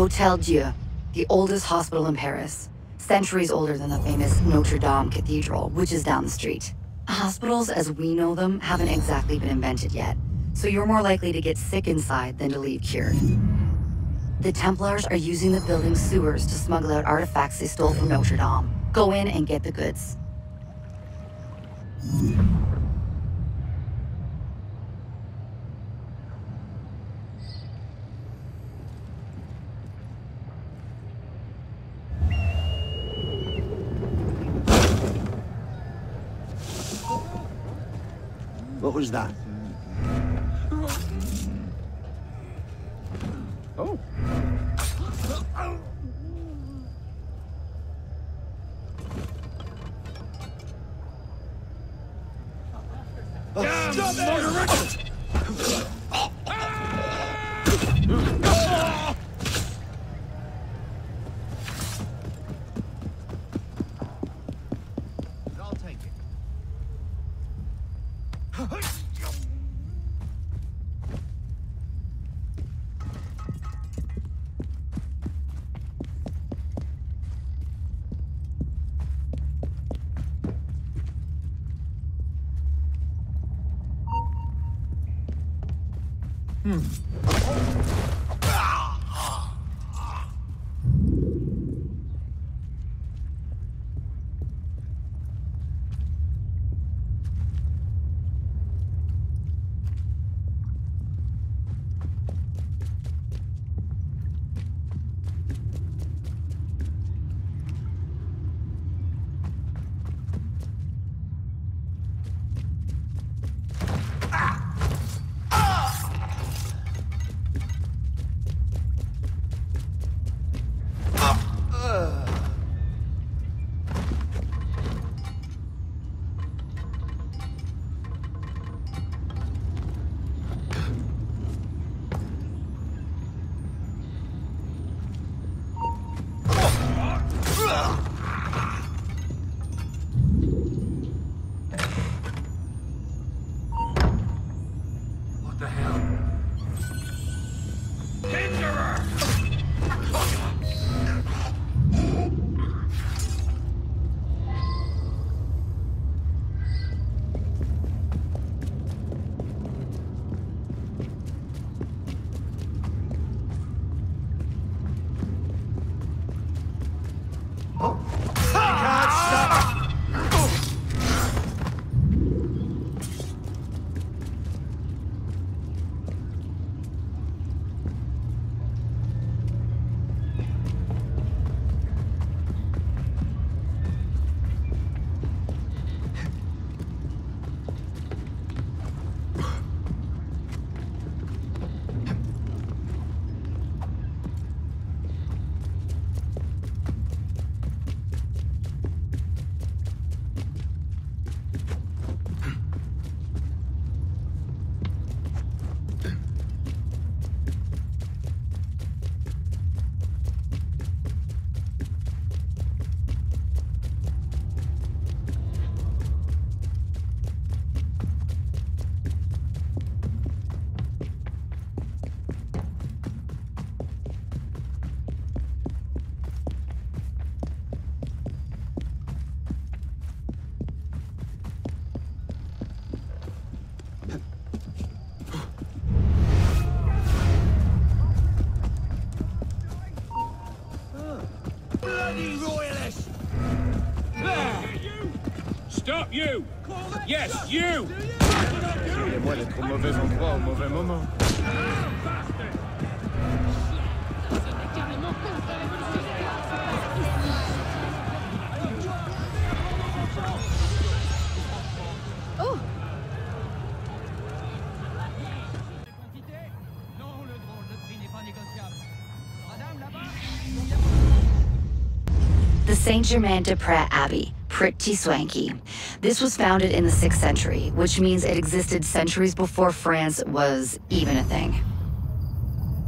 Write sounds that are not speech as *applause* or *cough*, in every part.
Hotel Dieu, the oldest hospital in Paris. Centuries older than the famous Notre Dame Cathedral, which is down the street. Hospitals, as we know them, haven't exactly been invented yet, so you're more likely to get sick inside than to leave cured. The Templars are using the building's sewers to smuggle out artifacts they stole from Notre Dame. Go in and get the goods. What was you! Yes, you! Au mauvais endroit au mauvais moment. The Saint Germain des Prés Abbey. Pretty swanky. This was founded in the 6th century, which means it existed centuries before France was even a thing.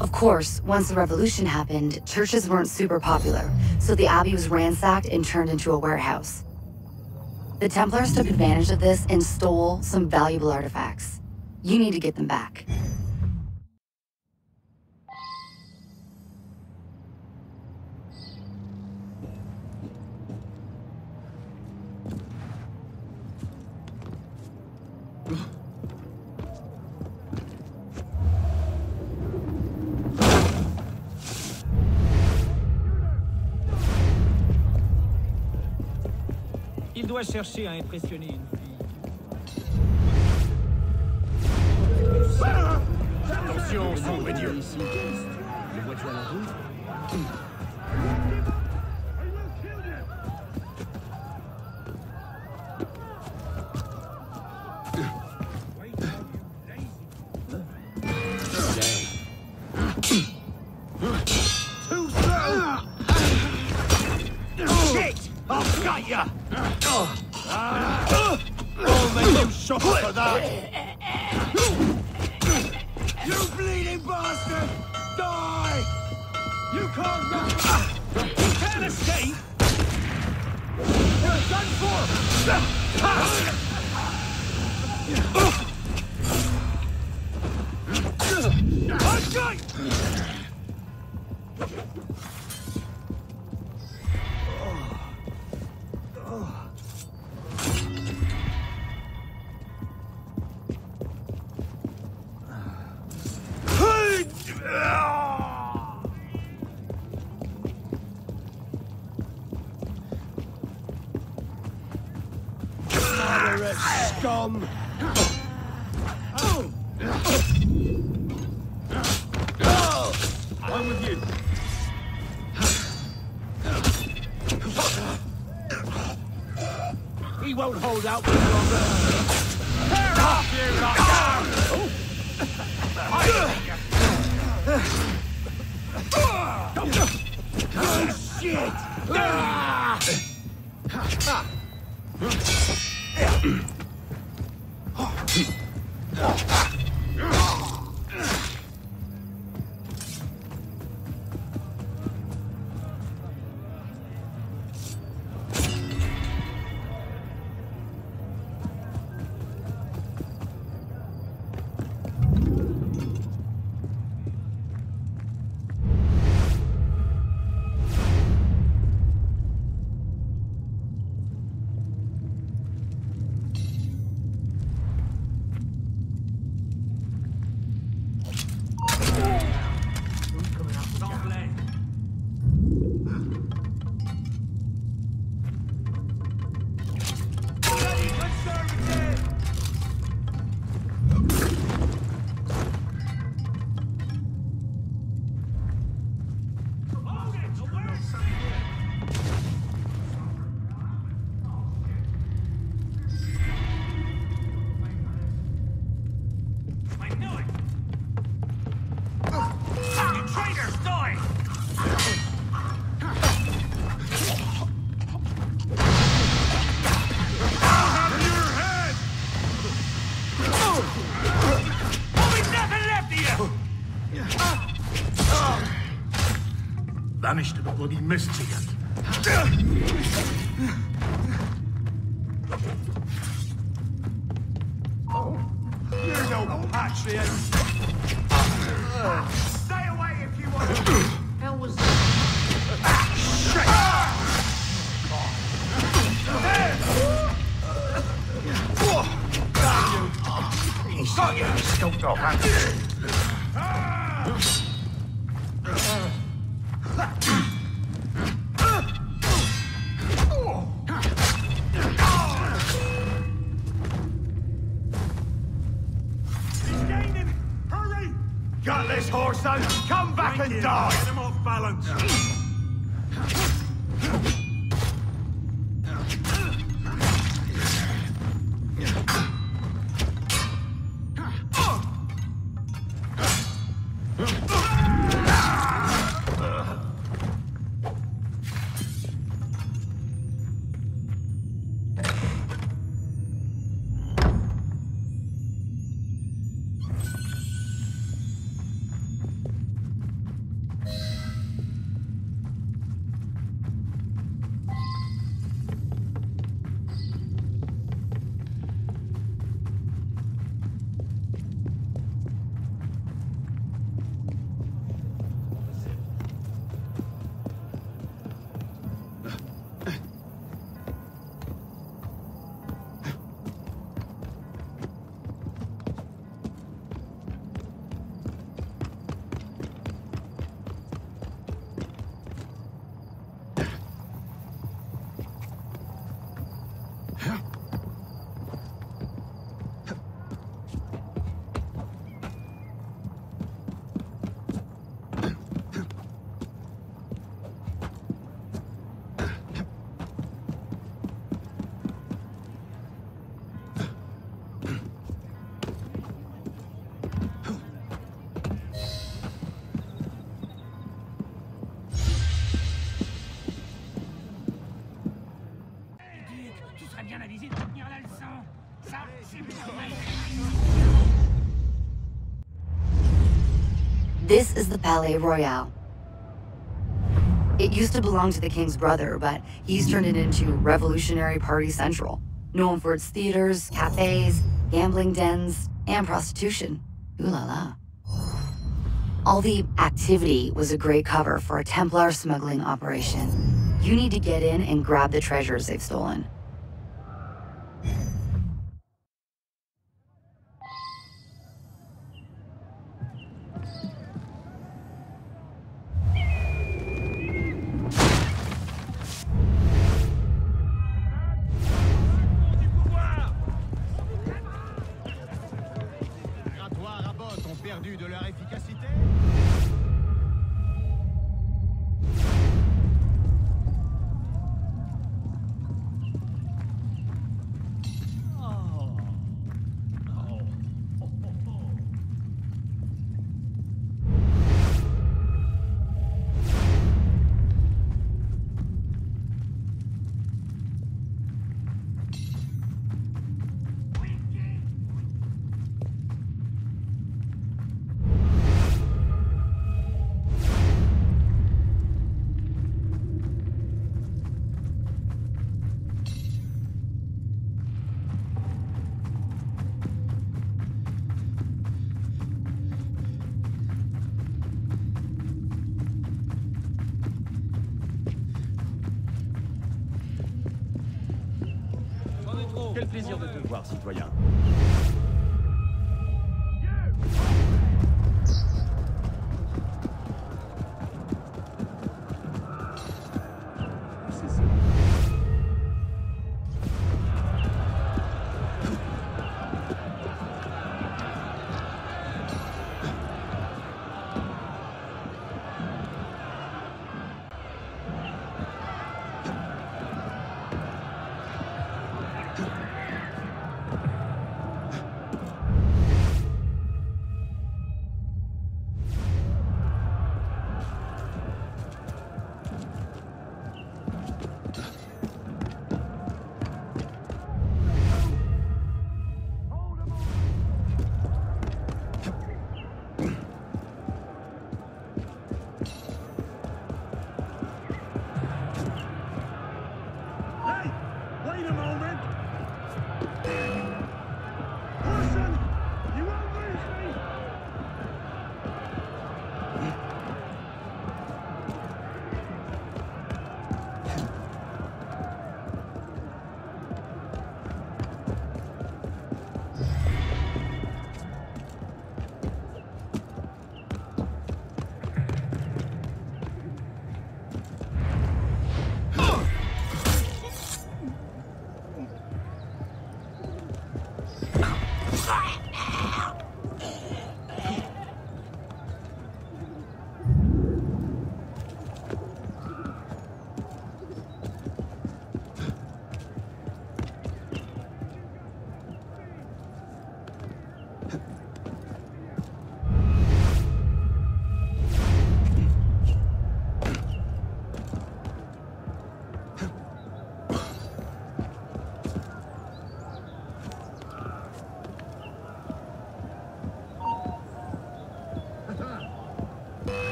Of course, once the revolution happened, churches weren't super popular, so the abbey was ransacked and turned into a warehouse. The Templars took advantage of this and stole some valuable artifacts. You need to get them back. Chercher à impressionner une fille? Attention, sombre idiot. Les voitures You shot for that! You bleeding bastard! Die! You can't run! You can't escape! You're done for! I'm going! out for longer. bloody mist to you. This is the Palais Royal. It used to belong to the king's brother, but he's turned it into Revolutionary Party Central, known for its theaters, cafes, gambling dens, and prostitution. Ooh la la. All the activity was a great cover for a Templar smuggling operation. You need to get in and grab the treasures they've stolen.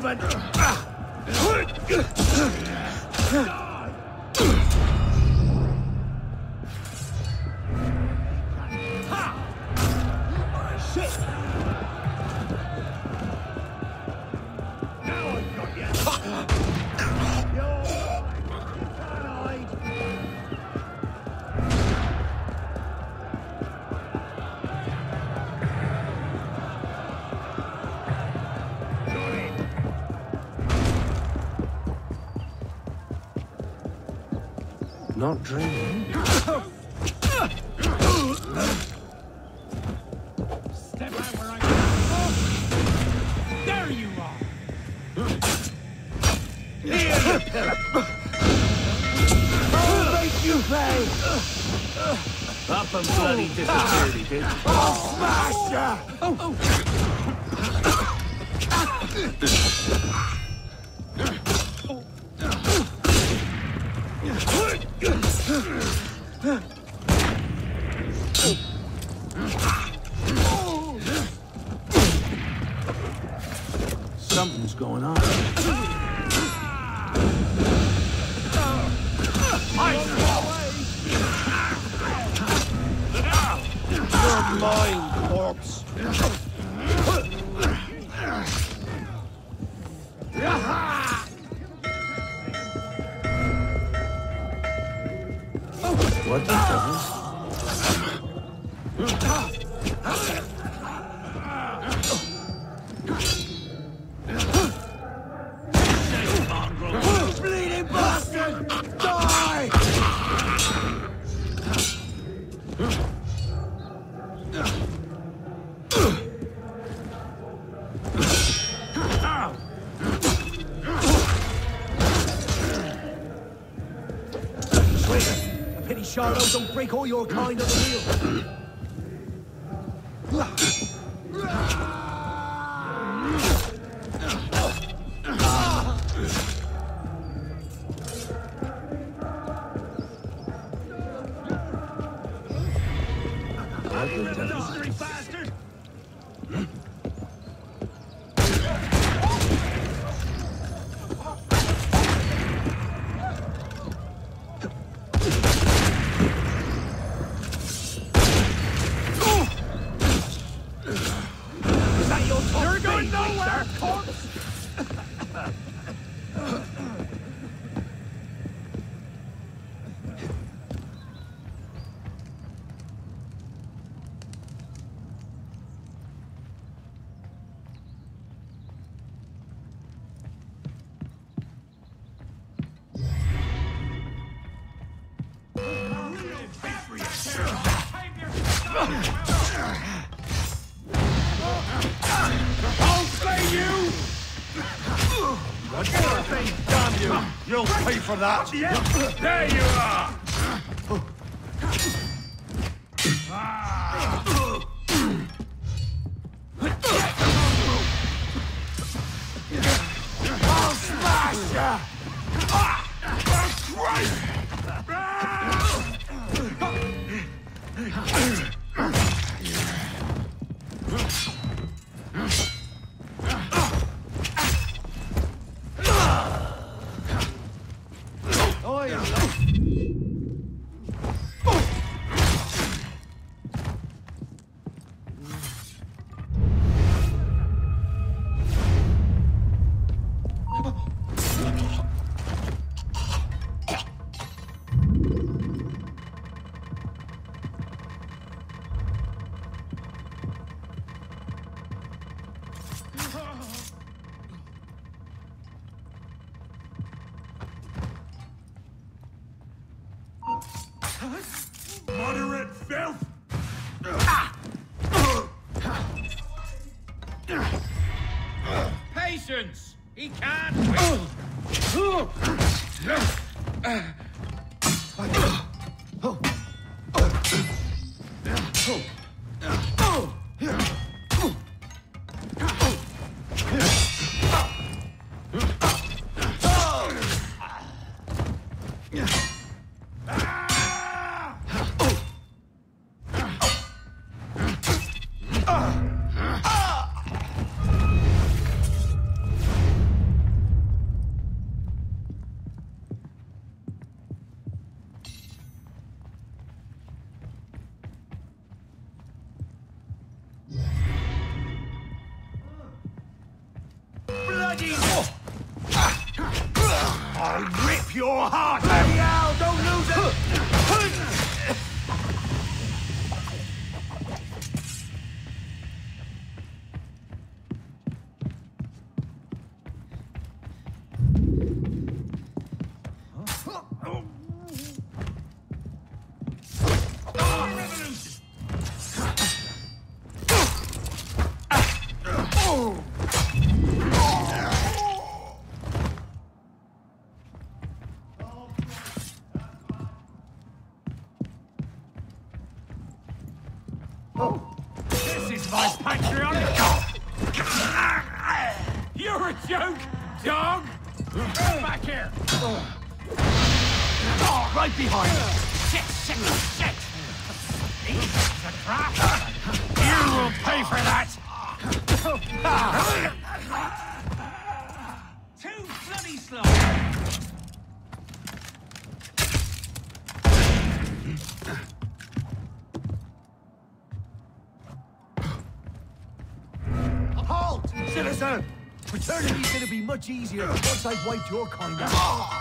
Moment! Not dreaming. Step out where I can. There you are. I'll make you pay. Up and bloody disappeared, he did. I'll smash ya. Oh. *laughs* Something's Break all your kind of the wheel. For! There you are! much easier once I've wiped your kind out.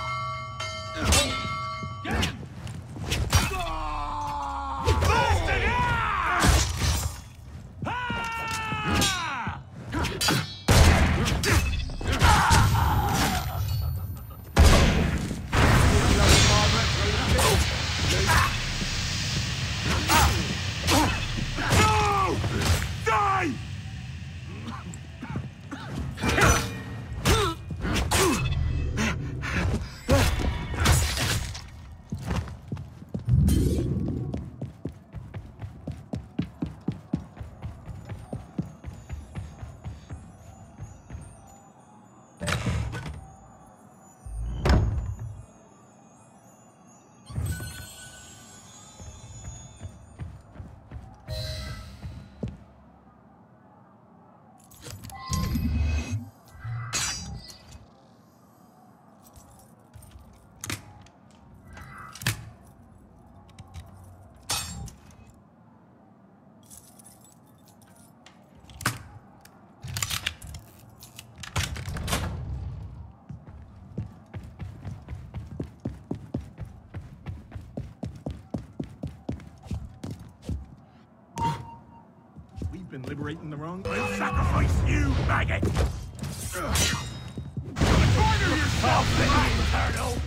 help liberating the wrong? I'll sacrifice you, maggot! Yourself, turtle!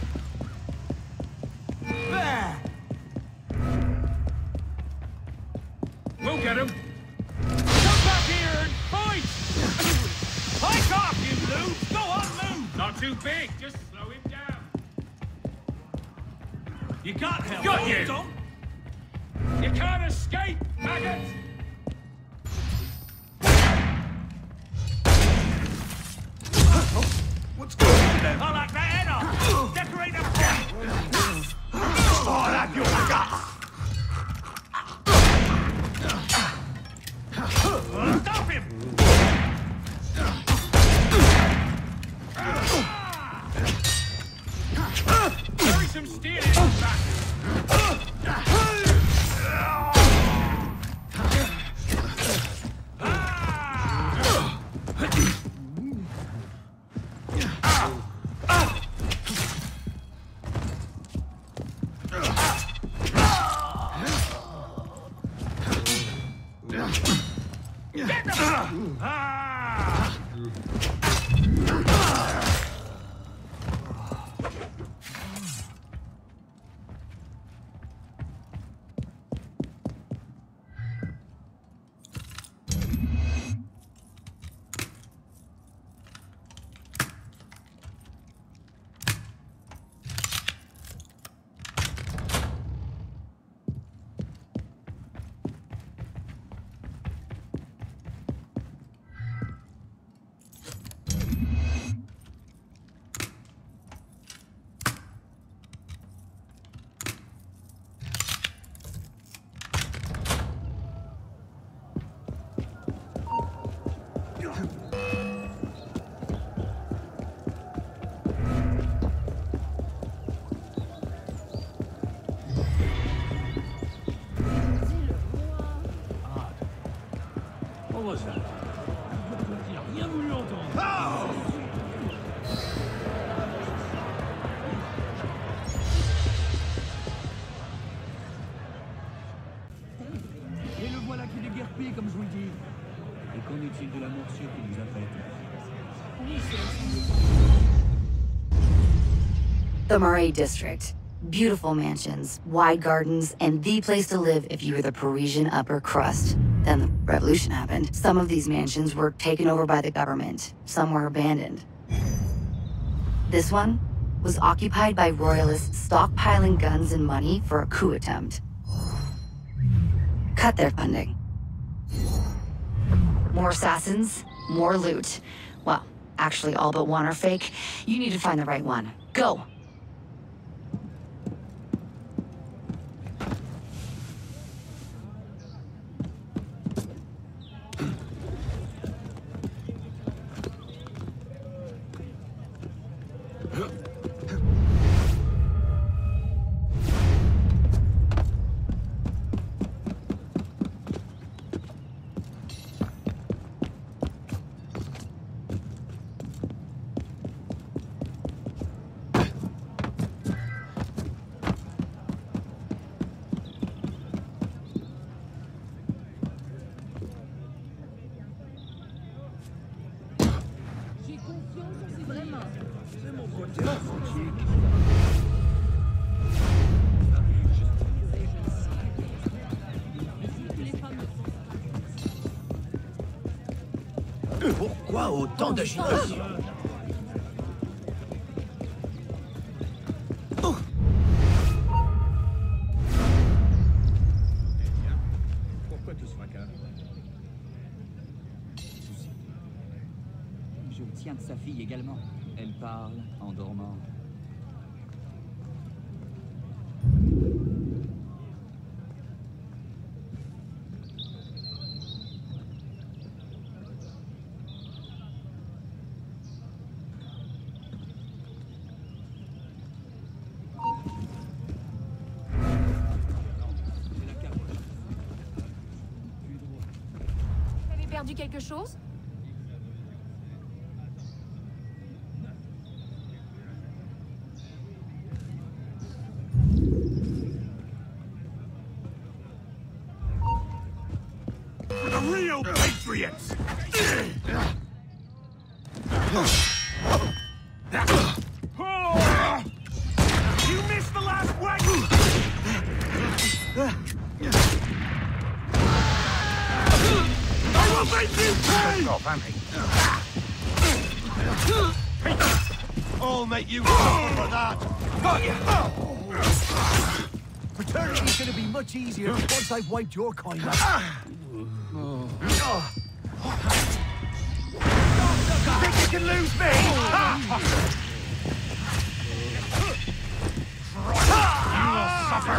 The Marais District. Beautiful mansions, wide gardens, and the place to live if you were the Parisian upper crust. Then the revolution happened. Some of these mansions were taken over by the government. Some were abandoned. This one was occupied by royalists stockpiling guns and money for a coup attempt. Cut their funding. More assassins, more loot. Well, actually all but one are fake. You need to find the right one. Go! pas autant d'agitation. Quelque chose I'll make you suffer for that! Got you! Fraternity's gonna be much easier once I've wiped your coin out. Think you can lose me? You will suffer!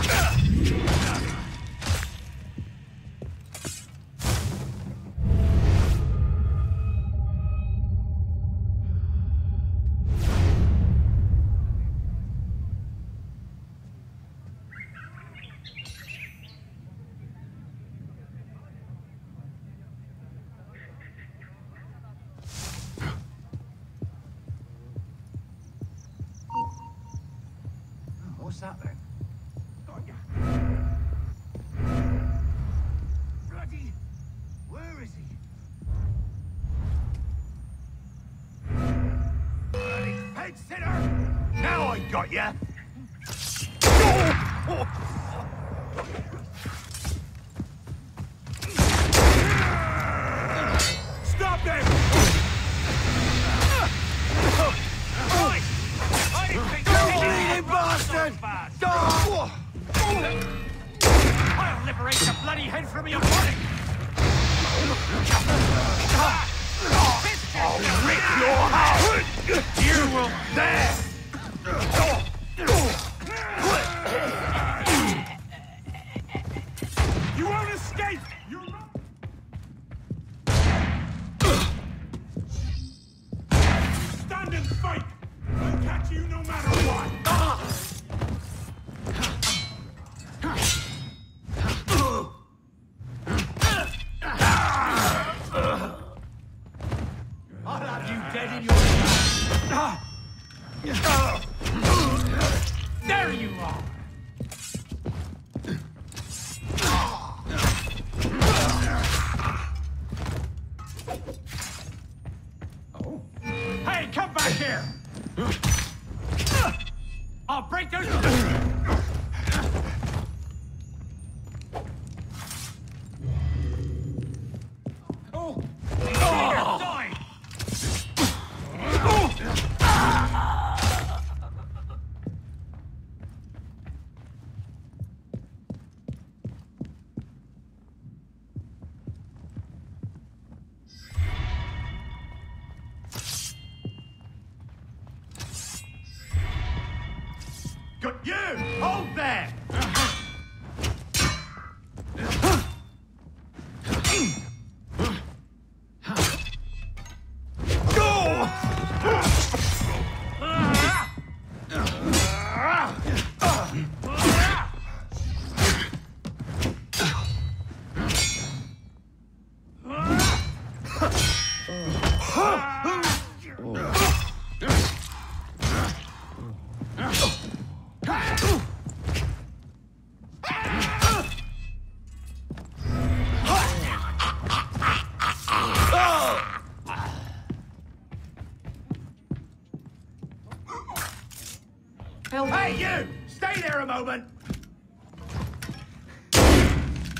Moment!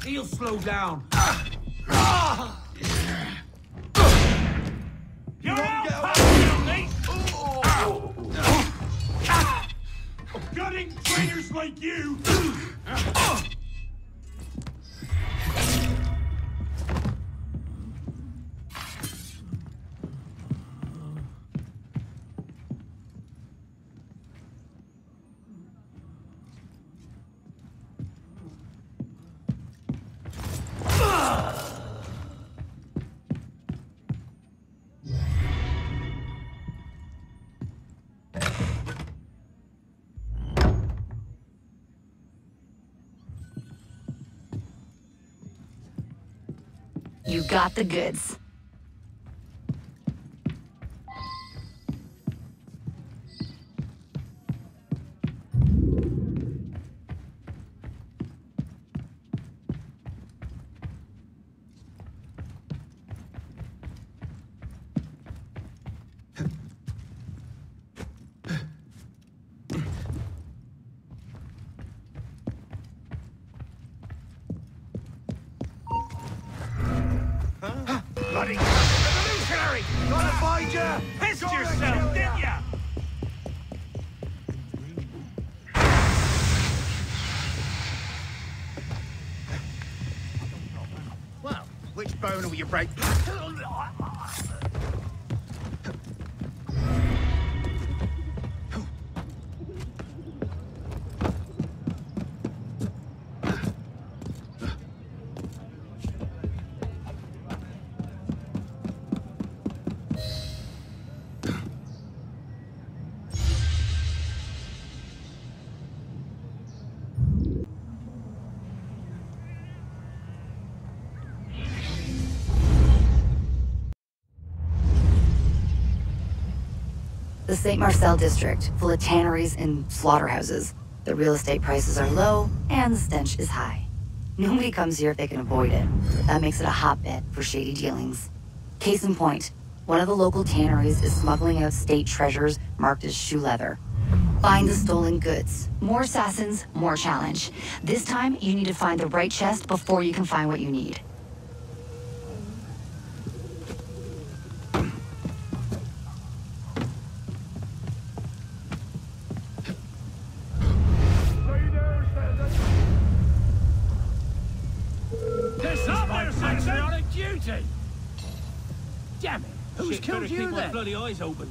He'll slow down. You got the goods. Which bone will you St. Marcel district, full of tanneries and slaughterhouses. The real estate prices are low, and the stench is high. Nobody comes here if they can avoid it. That makes it a hotbed for shady dealings. Case in point, one of the local tanneries is smuggling out state treasures marked as shoe leather. Find the stolen goods. More assassins, more challenge. This time, you need to find the right chest before you can find what you need. Killed you then? bloody eyes open.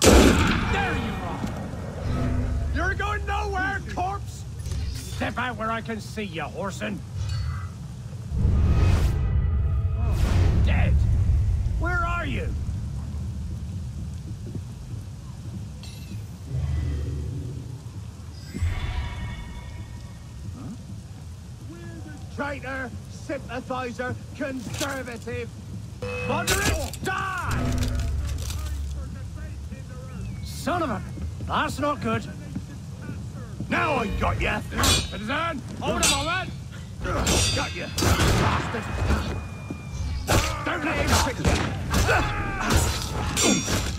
There you are! You're going nowhere, corpse! Step out where I can see you, Horson. Sympathizer, conservative. Moderate, die! Son of a... That's not good. Now I got you. Citizen, hold a moment! Got you, bastard. Don't let him trick you.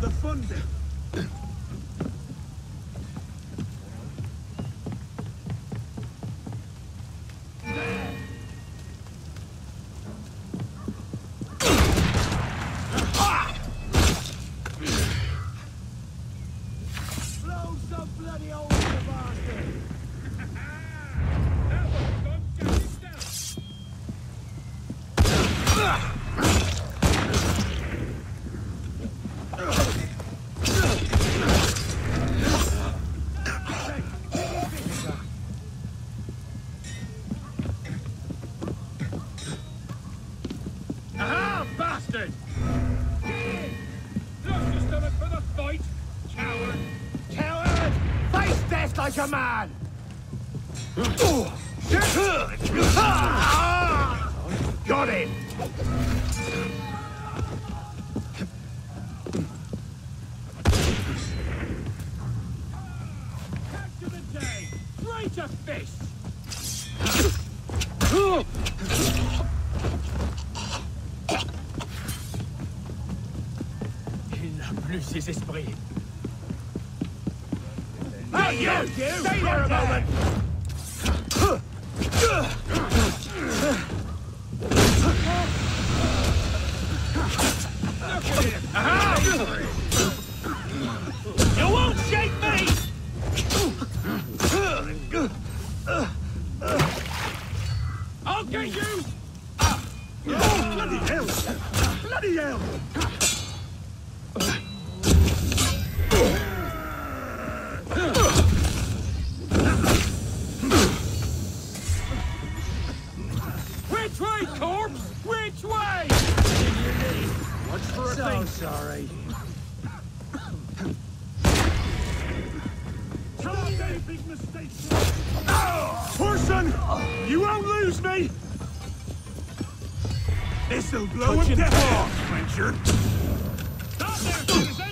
the funding. esprits. Horson! You won't lose me! This'll blow Touch him down, Frencher! Stop there,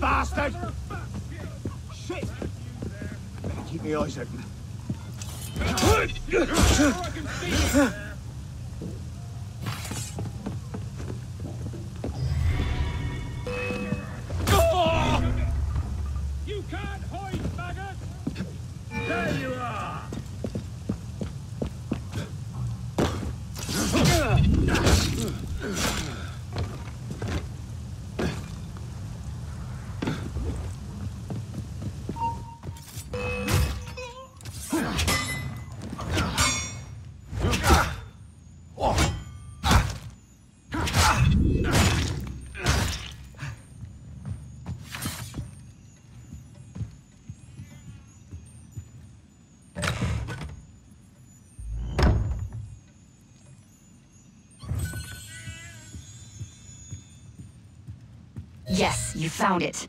bastard! You found it.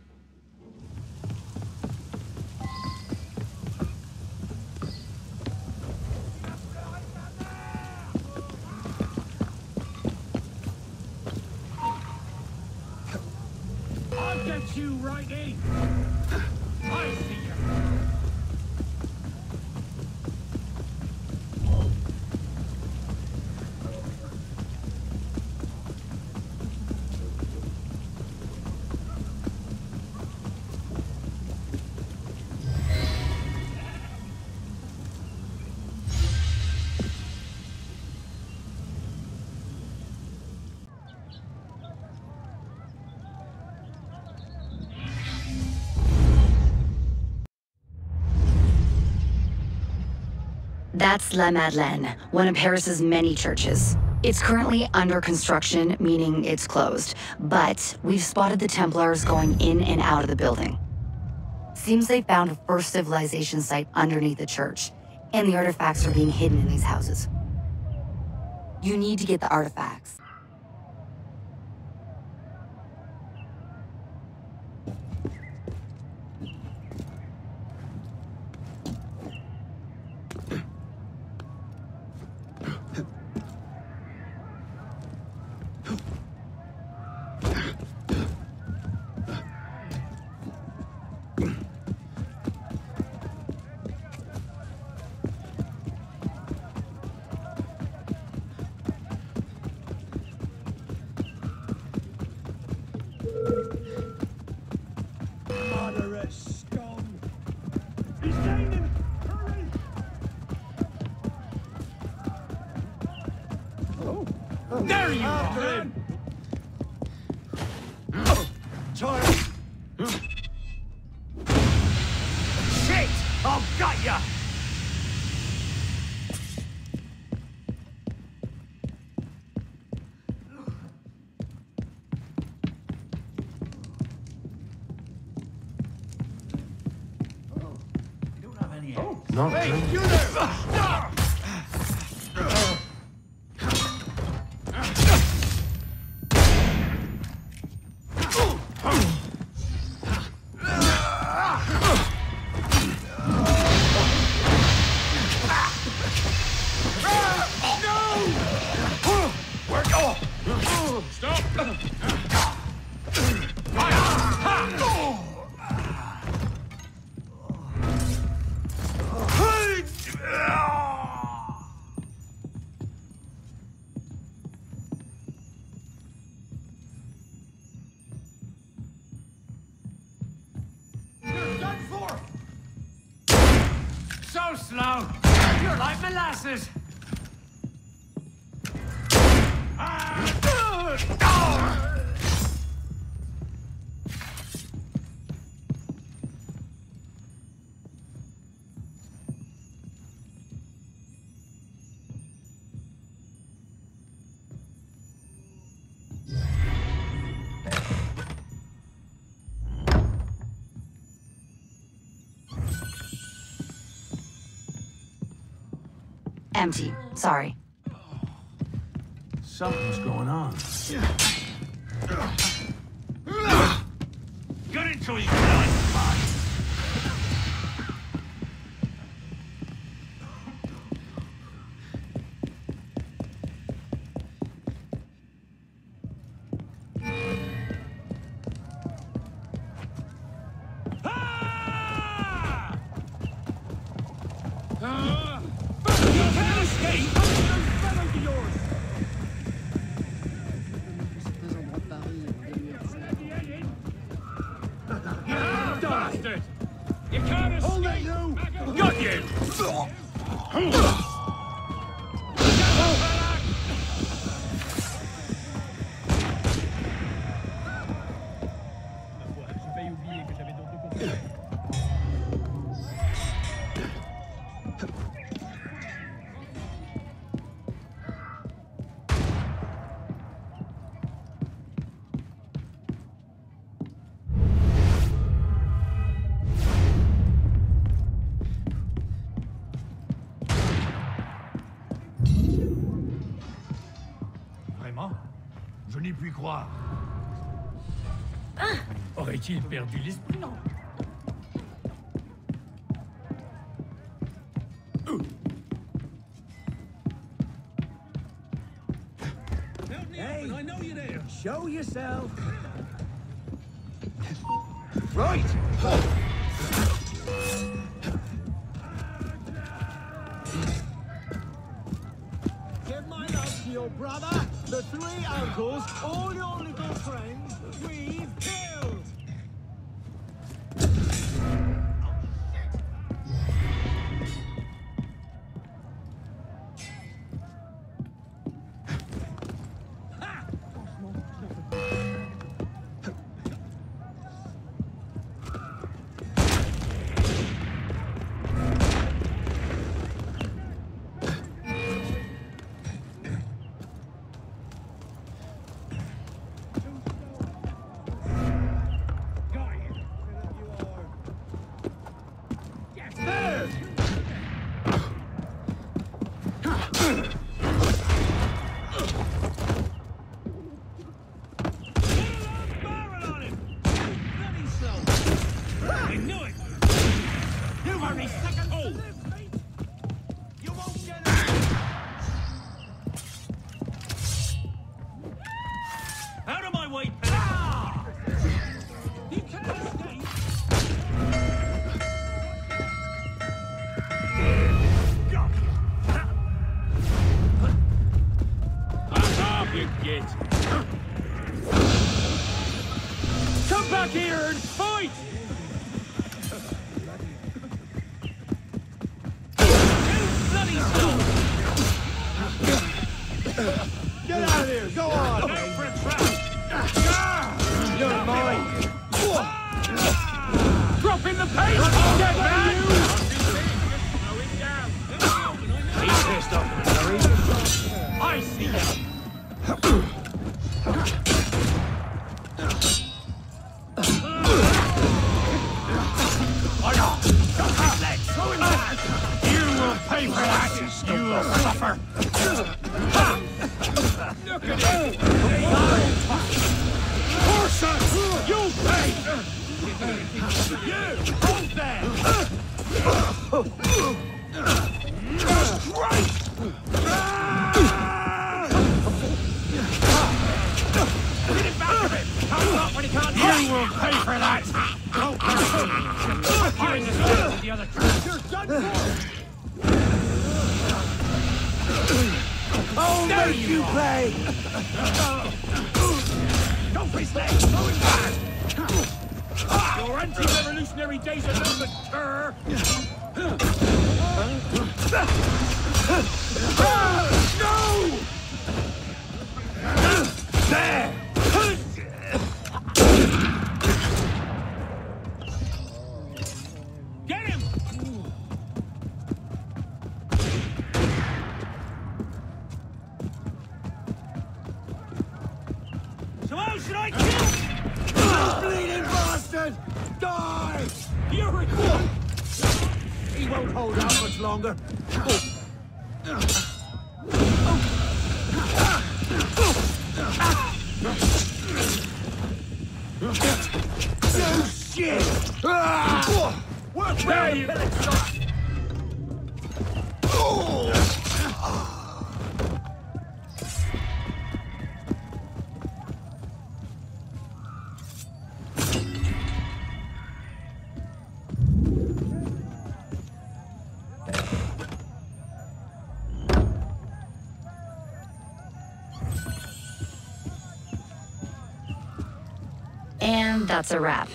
I'll get you right in. That's La Madeleine, one of Paris's many churches. It's currently under construction, meaning it's closed, but we've spotted the Templars going in and out of the building. Seems they found a first civilization site underneath the church, and the artifacts are being hidden in these houses. You need to get the artifacts. Empty. Sorry. Something's going on. Get into you blood. Aurait-il perdu l'esprit Hey, I know you're there. Show yourself. Right. Give my love to your brother, the three uncles, all will pay for that! Don't pursue! The sword with the other troops! You're done for! Oh, There make you play. Don't be! Throw him back! Your anti-revolutionary days are numbered, cur! No! There! That's a wrap.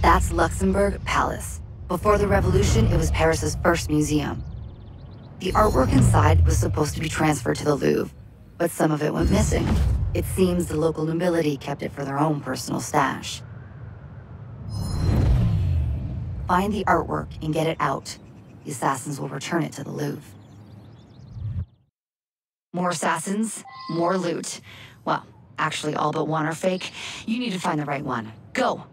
That's Luxembourg Palace. Before the revolution, it was Paris's first museum. The artwork inside was supposed to be transferred to the Louvre, but some of it went missing. It seems the local nobility kept it for their own personal stash. Find the artwork and get it out. The assassins will return it to the Louvre. More assassins, more loot. Well, actually all but one are fake. You need to find the right one. Go!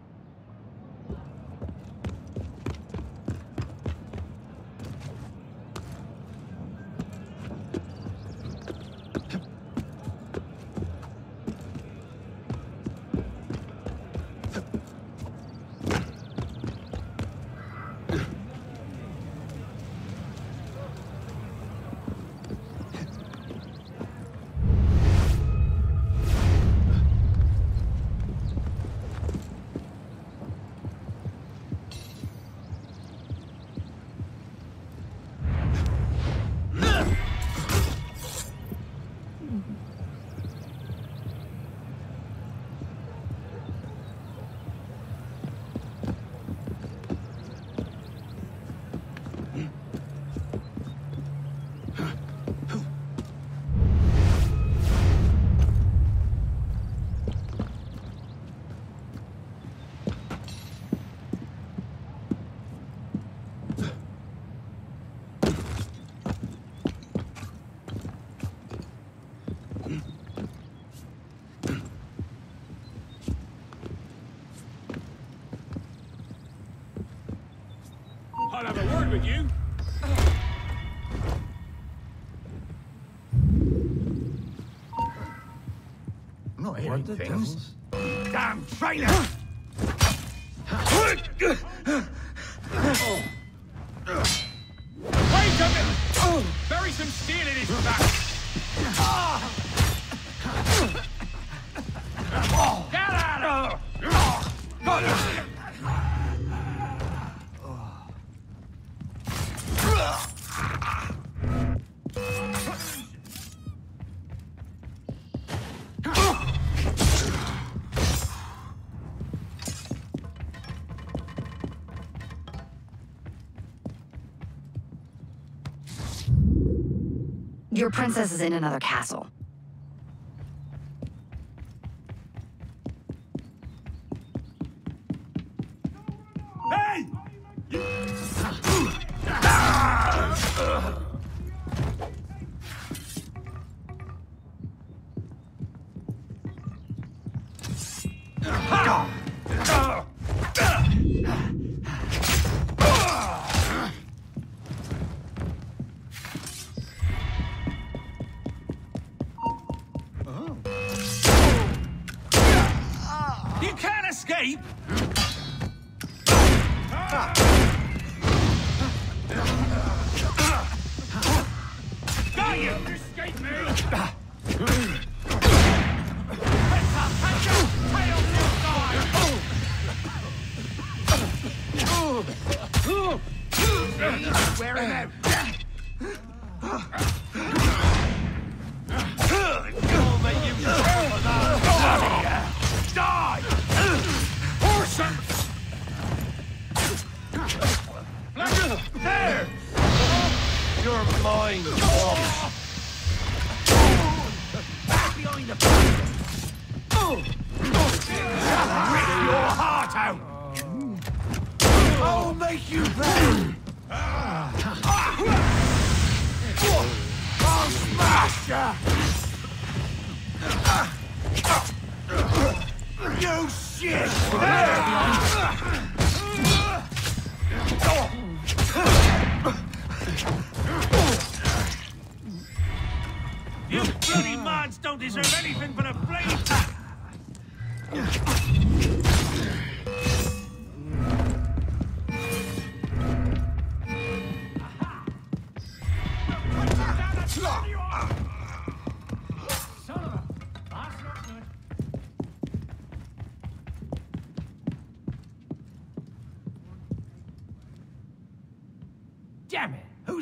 things. Damn trainer! princess is in another castle.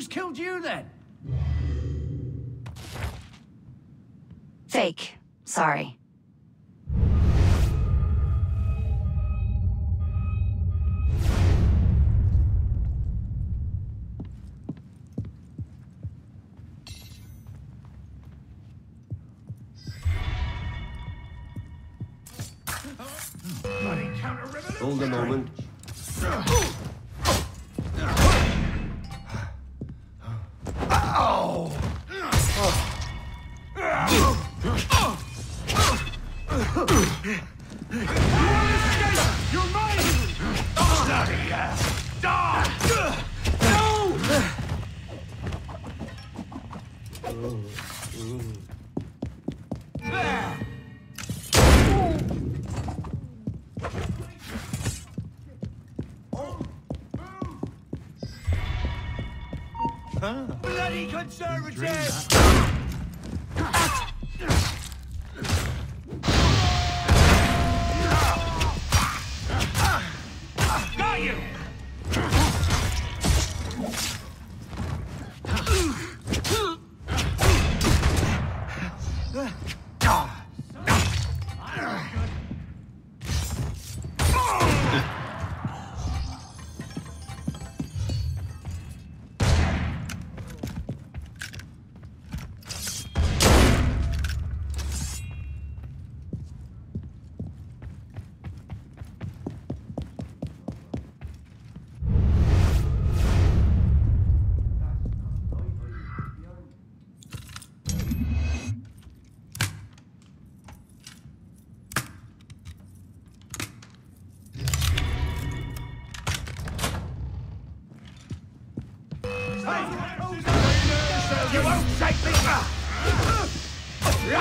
Killed you then? Fake. Sorry. Bloody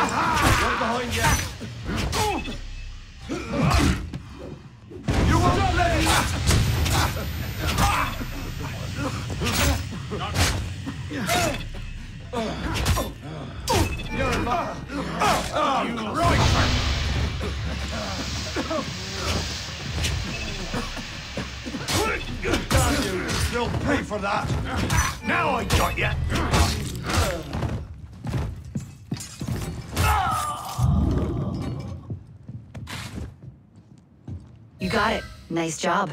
One behind you! You won't let me! You're. Oh, right! You! You'll pay for that! Now I got! You got it. Nice job.